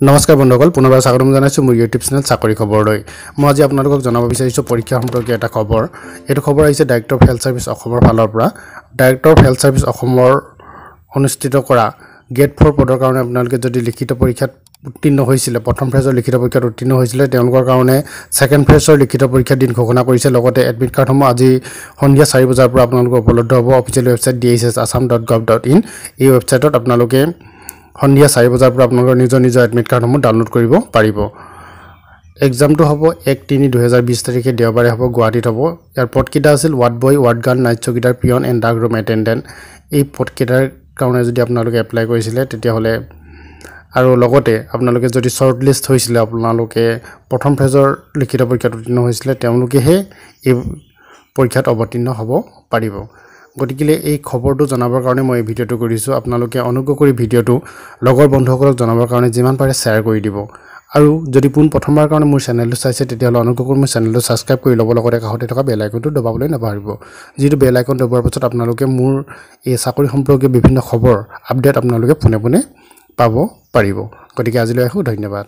নমস্কাৰ বন্ধুসকল পুনৰবাৰ স্বাগতম জনাইছোঁ মোৰ ইউটিউব চেনেল চাকৰি খবৰলৈ মই আজি আপোনালোকক জনাব বিচাৰিছোঁ পৰীক্ষা সম্পৰ্কীয় এটা খবৰ। এইটো খবৰ আহিছে ডাইৰেক্টৰ অফ হেল্থ ছাৰ্ভিচ অসমৰ ফালৰ পৰা। ডাইৰেক্টৰ অফ হেল্থ ছাৰ্ভিচ অসমৰ অনুষ্ঠিত কৰা গেট ফ'ৰ পদৰ কাৰণে আপোনালোকে যদি লিখিত পৰীক্ষাত উত্তীৰ্ণ হৈছিলে প্ৰথম ফেজৰ লিখিত পৰীক্ষাত উত্তীৰ্ণ হৈছিলে তেওঁলোকৰ কাৰণে ছেকেণ্ড ফেজৰ লিখিত পৰীক্ষাৰ দিন ঘোষণা কৰিছে। লগতে এডমিট কাৰ্ডসমূহ আজি সন্ধিয়া চাৰি বজাৰ পৰা আপোনালোকৰ উপলব্ধ হ'ব। Official website D H S Assam dot gov dot in এই ৱেবছাইটত আপোনালোকে সন্ধিয়া চাৰি বজাৰ পৰা আপোনালোকৰ নিজৰ নিজৰ এডমিট কাৰ্ডসমূহ ডাউনলোড কৰিব পাৰিব। এক্সামটো হ'ব এক তিনি দুহেজাৰ বিছ তাৰিখে দেওবাৰে হ'ব গুৱাহাটীত হ'ব। ইয়াৰ পদকেইটা আছিল ward boy ward girl night চকীদাৰ পিয়ন এণ্ড ডাৰ্ক ৰুম এটেণ্ডেণ্ট এই পদকেইটাৰ কাৰণে যদি আপোনালোকে এপ্লাই কৰিছিলে তেতিয়াহ'লে আৰু লগতে আপোনালোকে যদি শ্বৰ্ট লিষ্ট হৈছিলে আপোনালোকে প্ৰথম ফেজৰ লিখিত পৰীক্ষাত উত্তীৰ্ণ হৈছিলে তেওঁলোকেহে এই পৰীক্ষাত অৱতীৰ্ণ হ'ব পাৰিব। গতিকে এই খবৰটো জনাবৰ কাৰণে মই এই ভিডিঅ'টো কৰিছোঁ। আপোনালোকে অনুগ্ৰহ কৰি ভিডিঅ'টো লগৰ বন্ধুসকলক জনাবৰ কাৰণে যিমান পাৰে শ্বেয়াৰ কৰি দিব। আৰু যদি পোন প্ৰথমবাৰ কাৰণে মোৰ চেনেলটো চাইছে তেতিয়াহ'লে অনুগ্ৰহ কৰি মোৰ চেনেলটো ছাবস্ক্ৰাইব কৰি ল'ব লগতে কাষতে থকা বেল আইকনটো দবাবলৈ নাপাহৰিব। যিটো বেল আইকন দবোৱাৰ পাছত আপোনালোকে মোৰ এই চাকৰি সম্পৰ্কীয় বিভিন্ন খবৰ আপডেট আপোনালোকে পোনে পোনে পাব পাৰিব। গতিকে আজিলৈ আহোঁ ধন্যবাদ।